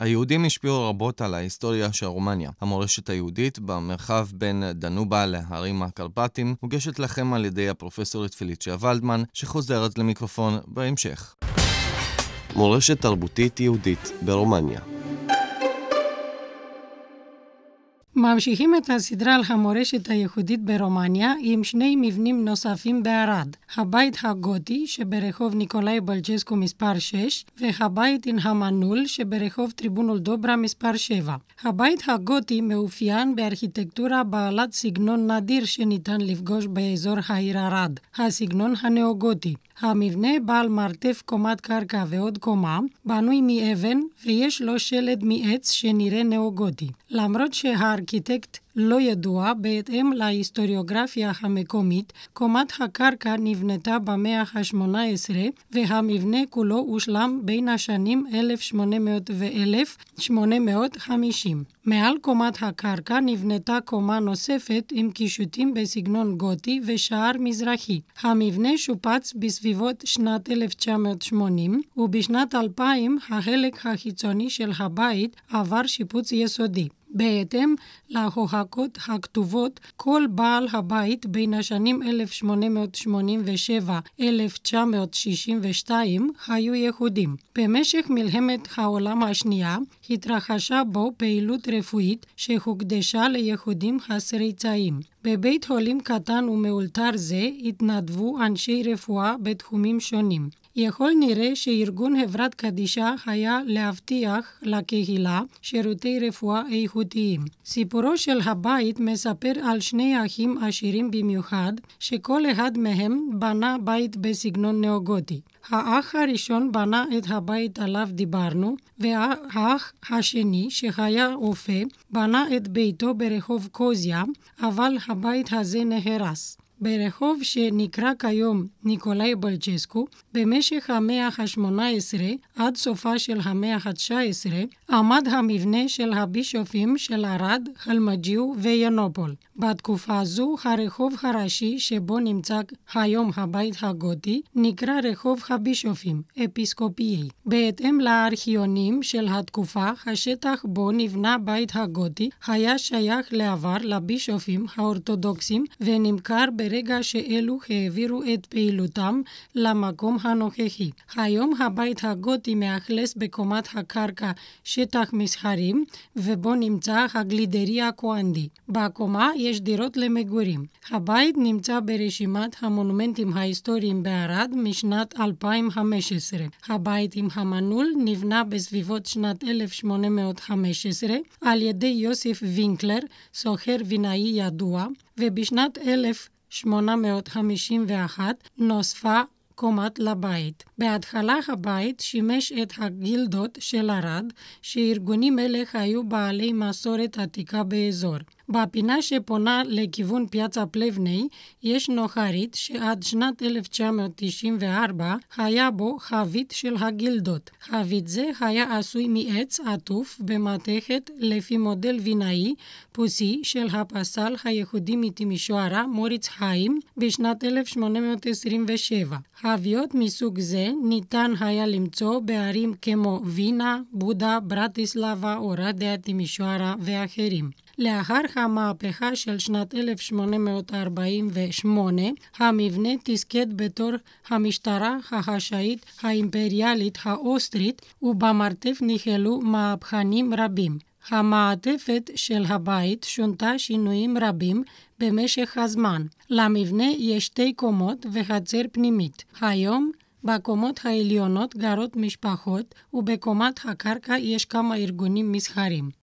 היהודים השפיעו רבות על ההיסטוריה של רומניה. המורשת היהודית במרחב בין דנובה להרים הקרפטים מוגשת לכם על ידי הפרופסורית פיליצ'יה ולדמן, שחוזרת למיקרופון בהמשך. מורשת תרבותית יהודית ברומניה ממשיכים את הסדרה על המורשת הייחודית ברומניה עם שני מבנים נוספים בערד. הבית הגותי שברחוב ניקולאי בלג'סקו מספר 6 והבית אין המנעול שברחוב טריבונול דוברה מספר 7. הבית הגותי מאופיין בארכיטקטורה בעלת סגנון נדיר שניתן לפגוש באזור העיר ערד, הסגנון הנאו-גותי. המבנה בעל מרתף קומת קרקע ועוד קומה, בנוי מאבן ויש לו שלד מעץ שנראה נאו-גותי. למרות שהארכיטקט לא ידוע בהתאם להיסטוריוגרפיה המקומית, קומת הקרקע נבנתה במאה ה-18 והמבנה כולו הושלם בין השנים 1800 ו-1850. מעל קומת הקרקע נבנתה קומה נוספת עם קישוטים בסגנון גותי ושער מזרחי. המבנה שופץ בסביבות שנת 1980 ובשנת 2000 החלק החיצוני של הבית עבר שיפוץ יסודי. בהתאם להוכחות הכתובות, כל בעל הבית בין השנים 1887-1962 היו יהודים. במשך מלחמת העולם השנייה התרחשה בו פעילות רפואית שהוקדשה ליהודים חסרי צאים. בבית חולים קטן ומאולתר זה התנדבו אנשי רפואה בתחומים שונים. יכול נראה שארגון חברת קדישה היה להבטיח לקהילה שירותי רפואה איכותיים. סיפורו של הבית מספר על שני אחים עשירים במיוחד, שכל אחד מהם בנה בית בסגנון נאו-גותי. האח הראשון בנה את הבית עליו דיברנו, והאח השני, שהיה אופה, בנה את ביתו ברחוב קוזיה, אבל הבית הזה נהרס. ברחוב שנקרא כיום ניקולאי בלצ'סקו, במשך המאה ה-18 עד סופה של המאה ה-19 עמד המבנה של הבישופים של ערד, חלמג'יו וינופול. בתקופה זו הרחוב הראשי שבו נמצא היום הבית הגותי נקרא רחוב הבישופים, אפיסקופיי. בהתאם לארכיונים של התקופה, השטח בו נבנה בית הגותי היה שייך לעבר לבישופים האורתודוקסים ונמכר ברגע שאלו העבירו את פעילותם למקום הנוכחי. היום הבית הגותי מאכלס בקומת הקרקע שטח מסחרים ובו נמצא הגלידריה קואנדי. בקומה יש דירות למגורים. הבית נמצא ברשימת המונומנטים ההיסטוריים בערד משנת 2015. הבית עם המנעול נבנה בסביבות שנת 1815 על ידי יוסף וינקלר, סוחר וינאי ידוע, ובשנת 1851 נוספה קומת לבית. בהתחלה הבית שימש את הגילדות של ערד, שארגונים אלה היו בעלי מסורת עתיקה באזור. בפינה שפונה לכיוון פיאצה פלבני יש נוחרית שעד שנת 1994 היה בו חבית של הגילדות. חבית זה היה עשוי מעץ עטוף במתכת לפי מודל וינאי פוסי של הפסל היהודי מתימישוערה מוריץ חיים בשנת 1827. חביות מסוג זה ניתן היה למצוא בערים כמו וינה, בודה, ברטיסלבה, אורדיה, תימישוערה ואחרים. לאחר המהפכה של שנת 1848, המבנה תסכד בתור המשטרה החשאית האימפריאלית האוסטרית, ובמרתף ניחלו מהפכנים רבים. המעטפת של הבית שונתה שינויים רבים במשך הזמן. למבנה יש שתי קומות וחצר פנימית. היום בקומות העליונות גרות משפחות ובקומת הקרקע יש כמה ארגונים מסחרים.